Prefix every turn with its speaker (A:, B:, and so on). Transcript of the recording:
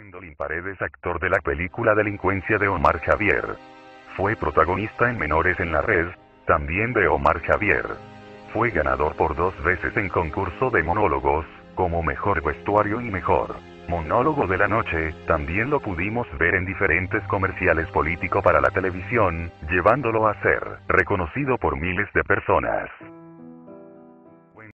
A: Gwendolyn Paredes, actor de la película Delincuencia de Omar Javier Fue protagonista en Menores en la Red, también de Omar Javier Fue ganador por dos veces en concurso de monólogos, como mejor vestuario y mejor monólogo de la noche, también lo pudimos ver en diferentes comerciales político para la televisión, llevándolo a ser reconocido por miles de personas.